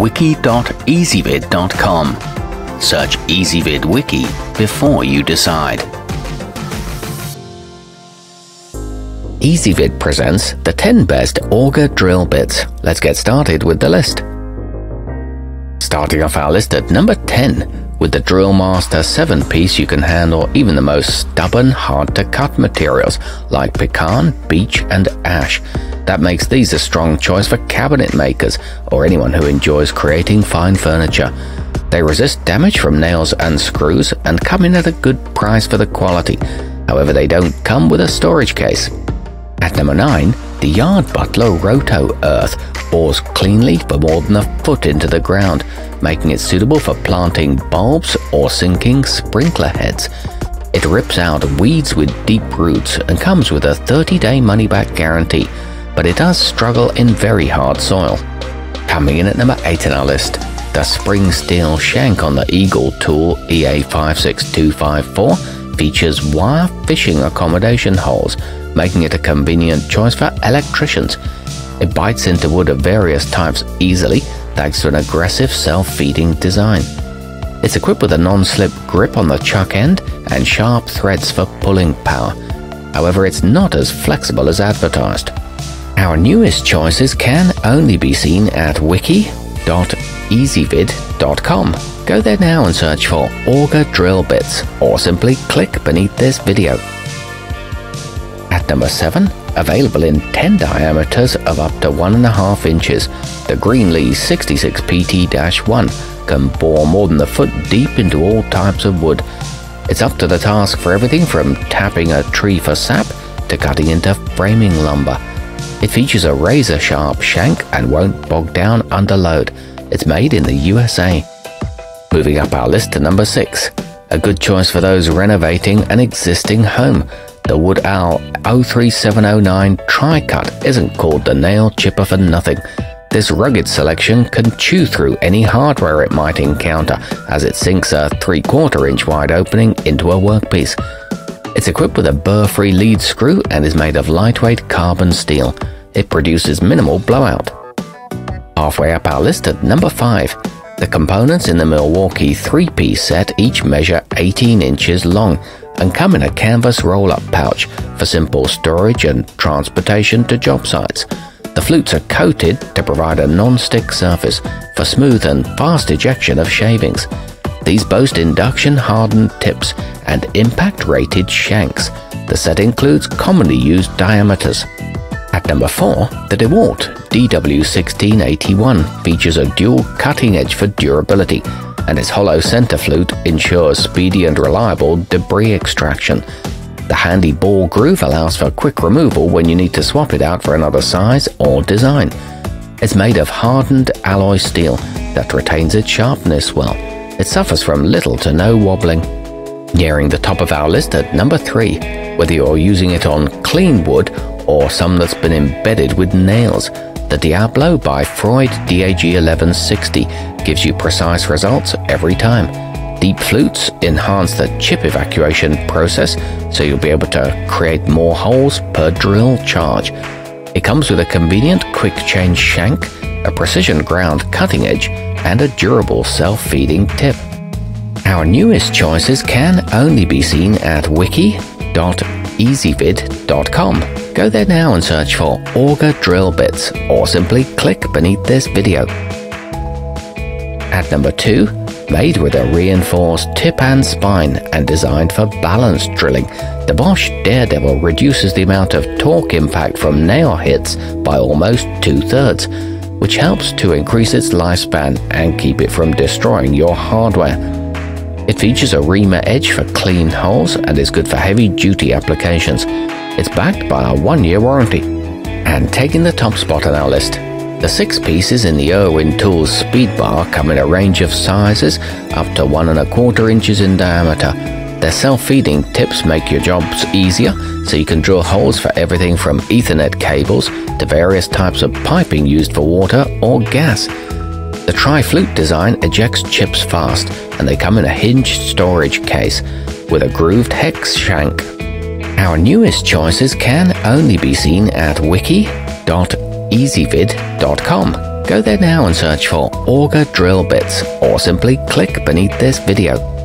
wiki.ezvid.com. Search Ezvid Wiki before you decide. Ezvid presents the 10 best auger drill bits. Let's get started with the list. Starting off our list at number 10, with the Drill Master 7 piece, you can handle even the most stubborn, hard to cut materials like pecan, beech, and ash. That makes these a strong choice for cabinet makers or anyone who enjoys creating fine furniture. They resist damage from nails and screws and come in at a good price for the quality. However, they don't come with a storage case. At number 9, the Yard Butler Roto Earth bores cleanly for more than a foot into the ground, making it suitable for planting bulbs or sinking sprinkler heads. It rips out weeds with deep roots and comes with a 30-day money-back guarantee, but it does struggle in very hard soil. Coming in at number 8 on our list, the spring steel shank on the Eagle Tool EA56254 features wire fishing accommodation holes making it a convenient choice for electricians. It bites into wood of various types easily thanks to an aggressive self-feeding design. It's equipped with a non-slip grip on the chuck end and sharp threads for pulling power. However, it's not as flexible as advertised. Our newest choices can only be seen at wiki.ezvid.com. Go there now and search for Auger Drill Bits or simply click beneath this video. At number 7, available in 10 diameters of up to 1.5 inches, the Greenlee 66PT-1 can bore more than a foot deep into all types of wood. It's up to the task for everything from tapping a tree for sap to cutting into framing lumber. It features a razor-sharp shank and won't bog down under load. It's made in the USA. Moving up our list to number 6, a good choice for those renovating an existing home. The Wood Owl 03709 Tri-Cut isn't called the nail chipper for nothing. This rugged selection can chew through any hardware it might encounter as it sinks a 3 quarter inch wide opening into a workpiece. It's equipped with a burr-free lead screw and is made of lightweight carbon steel. It produces minimal blowout. Halfway up our list at number 5, the components in the Milwaukee 3-piece set each measure 18 inches long and come in a canvas roll-up pouch for simple storage and transportation to job sites. The flutes are coated to provide a non-stick surface for smooth and fast ejection of shavings. These boast induction hardened tips and impact rated shanks. The set includes commonly used diameters. At number 4, the DeWalt DW1681 features a dual cutting edge for durability and its hollow center flute ensures speedy and reliable debris extraction. The handy ball groove allows for quick removal when you need to swap it out for another size or design. It's made of hardened alloy steel that retains its sharpness well. It suffers from little to no wobbling. Nearing the top of our list at number 3, whether you're using it on clean wood or some that's been embedded with nails, the Diablo by Freud DAG 1160 gives you precise results every time. Deep flutes enhance the chip evacuation process so you'll be able to create more holes per drill charge. It comes with a convenient quick change shank, a precision ground cutting edge, and a durable self-feeding tip. Our newest choices can only be seen at wiki.ezvid.com. Go there now and search for Auger Drill Bits or simply click beneath this video. At number 2, made with a reinforced tip and spine and designed for balance drilling, the Bosch Daredevil reduces the amount of torque impact from nail hits by almost two-thirds, which helps to increase its lifespan and keep it from destroying your hardware. It features a reamer edge for clean holes and is good for heavy-duty applications. It's backed by a one-year warranty. And taking the top spot on our list, the six pieces in the Irwin Tools Speedbor come in a range of sizes up to one and a quarter inches in diameter. Their self-feeding tips make your jobs easier, so you can drill holes for everything from Ethernet cables to various types of piping used for water or gas. The tri-flute design ejects chips fast, and they come in a hinged storage case with a grooved hex shank our newest choices can only be seen at wiki.ezvid.com. Go there now and search for Auger Drill Bits or simply click beneath this video.